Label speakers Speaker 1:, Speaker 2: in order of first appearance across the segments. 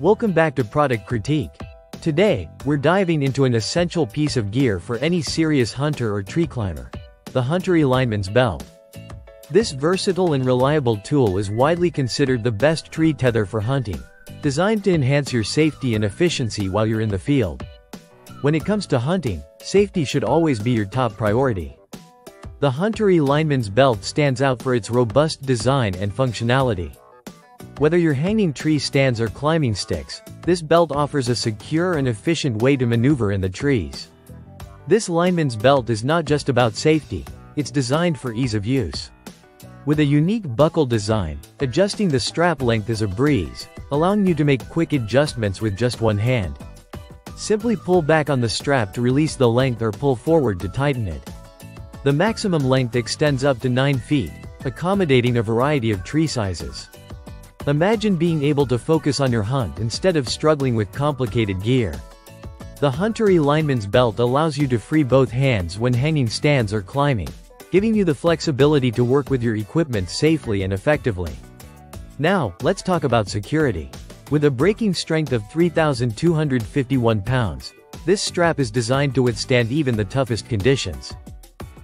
Speaker 1: Welcome back to Product Critique. Today, we're diving into an essential piece of gear for any serious hunter or tree climber. The Huntury Lineman's Belt. This versatile and reliable tool is widely considered the best tree tether for hunting, designed to enhance your safety and efficiency while you're in the field. When it comes to hunting, safety should always be your top priority. The Huntury Lineman's Belt stands out for its robust design and functionality. Whether you're hanging tree stands or climbing sticks, this belt offers a secure and efficient way to maneuver in the trees. This lineman's belt is not just about safety, it's designed for ease of use. With a unique buckle design, adjusting the strap length is a breeze, allowing you to make quick adjustments with just one hand. Simply pull back on the strap to release the length or pull forward to tighten it. The maximum length extends up to 9 feet, accommodating a variety of tree sizes. Imagine being able to focus on your hunt instead of struggling with complicated gear. The Huntury Lineman's Belt allows you to free both hands when hanging stands or climbing, giving you the flexibility to work with your equipment safely and effectively. Now, let's talk about security. With a breaking strength of 3,251 pounds, this strap is designed to withstand even the toughest conditions.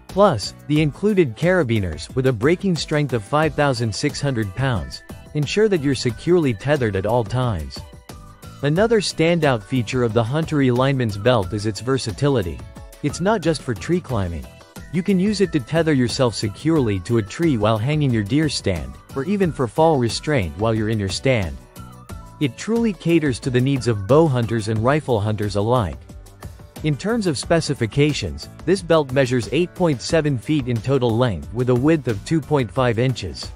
Speaker 1: Plus, the included carabiners, with a breaking strength of 5,600 pounds, ensure that you're securely tethered at all times. Another standout feature of the Huntury Lineman's Belt is its versatility. It's not just for tree climbing. You can use it to tether yourself securely to a tree while hanging your deer stand, or even for fall restraint while you're in your stand. It truly caters to the needs of bow hunters and rifle hunters alike. In terms of specifications, this belt measures 8.7 feet in total length with a width of 2.5 inches.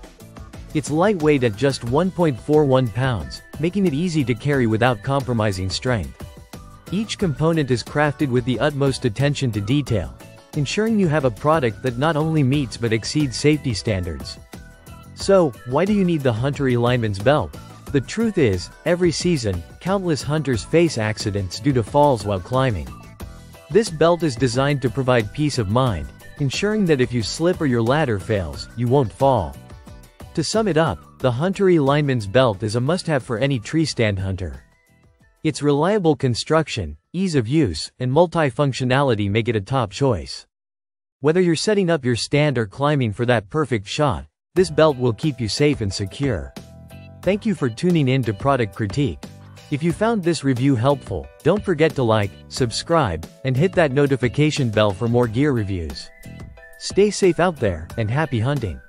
Speaker 1: It's lightweight at just 1.41 pounds, making it easy to carry without compromising strength. Each component is crafted with the utmost attention to detail, ensuring you have a product that not only meets but exceeds safety standards. So, why do you need the Huntury Lineman's Belt? The truth is, every season, countless hunters face accidents due to falls while climbing. This belt is designed to provide peace of mind, ensuring that if you slip or your ladder fails, you won't fall. To sum it up, the Huntury Lineman's Belt is a must-have for any tree stand hunter. Its reliable construction, ease of use, and multi-functionality make it a top choice. Whether you're setting up your stand or climbing for that perfect shot, this belt will keep you safe and secure. Thank you for tuning in to Product Critique. If you found this review helpful, don't forget to like, subscribe, and hit that notification bell for more gear reviews. Stay safe out there, and happy hunting.